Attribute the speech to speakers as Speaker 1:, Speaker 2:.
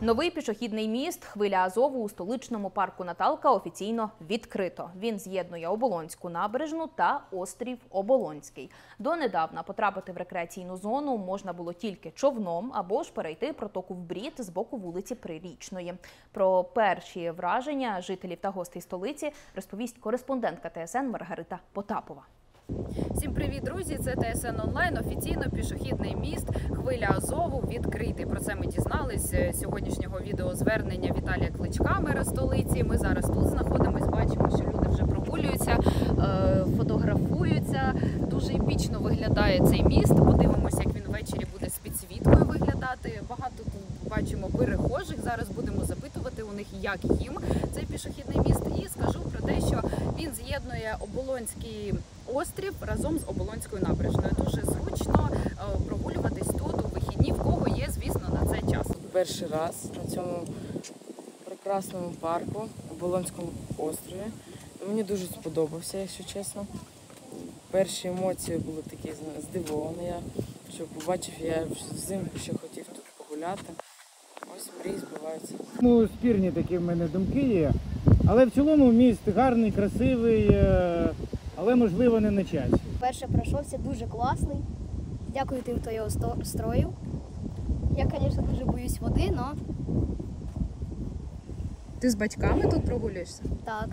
Speaker 1: Новий пішохідний міст хвиля Азову у столичному парку Наталка офіційно відкрито. Він з'єднує Оболонську набережну та острів Оболонський. Донедавна потрапити в рекреаційну зону можна було тільки човном або ж перейти протоку в брід з боку вулиці Прирічної. Про перші враження жителів та гостей столиці розповість кореспондентка ТСН Маргарита Потапова.
Speaker 2: Всім привіт, друзі! Це ТСН онлайн. Офіційно пішохідний міст Хвиля Азову відкритий. Про це ми дізнались з сьогоднішнього відеозвернення Віталія Кличка, мера столиці. Ми зараз тут знаходимось. Бачимо, що люди вже прогулюються, е, фотографуються. Дуже епічно виглядає цей міст. Подивимося, як він ввечері буде з підсвіткою виглядати. Багато тут бачимо перехожих. Зараз будемо запитувати у них, як їм цей пішохідний міст. І скажу про те, що Оболонський острів разом з Оболонською набережною. Дуже зручно е, прогулюватись тут у вихідні, в кого є, звісно, на це час.
Speaker 3: перший раз на цьому прекрасному парку у Болонському острові. Мені дуже сподобався, якщо чесно. Перші емоції були такі здивовані. Я що побачив, я взимку ще хотів тут погуляти. Ось мрії збиваються.
Speaker 4: Ну, спірні такі в мене думки є. Але в цілому міст гарний, красивий, е, але можливо не на часі.
Speaker 5: Перше пройшовся дуже класний. Дякую тим, хто його строїв. Я, звісно, дуже боюсь води, але
Speaker 2: Ти з батьками тут прогулюєшся?
Speaker 5: так.